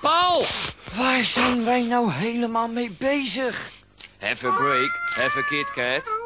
Paul, waar zijn wij nou helemaal mee bezig? Have a break, have a KitKat.